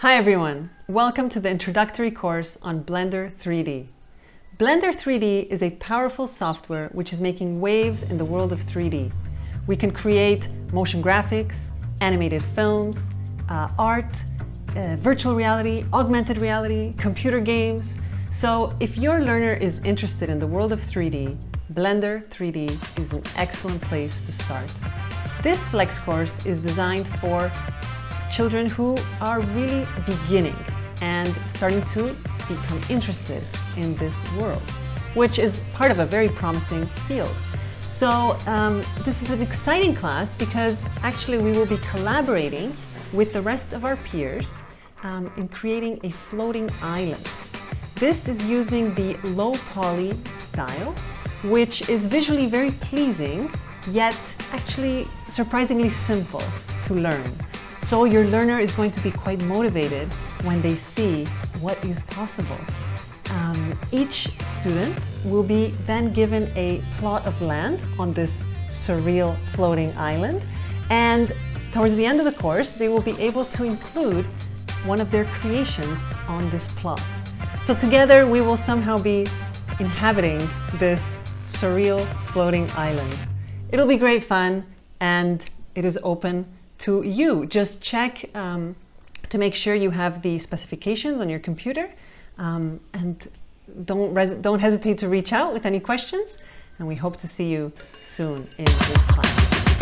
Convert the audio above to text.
Hi everyone, welcome to the introductory course on Blender 3D. Blender 3D is a powerful software which is making waves in the world of 3D. We can create motion graphics, animated films, uh, art, uh, virtual reality, augmented reality, computer games. So if your learner is interested in the world of 3D, Blender 3D is an excellent place to start. This Flex course is designed for children who are really beginning and starting to become interested in this world, which is part of a very promising field. So um, this is an exciting class because actually we will be collaborating with the rest of our peers um, in creating a floating island. This is using the low poly style, which is visually very pleasing, yet actually surprisingly simple to learn. So your learner is going to be quite motivated when they see what is possible. Um, each student will be then given a plot of land on this surreal floating island and towards the end of the course they will be able to include one of their creations on this plot. So together we will somehow be inhabiting this surreal floating island. It'll be great fun and it is open to you. Just check um, to make sure you have the specifications on your computer um, and don't, don't hesitate to reach out with any questions and we hope to see you soon in this class.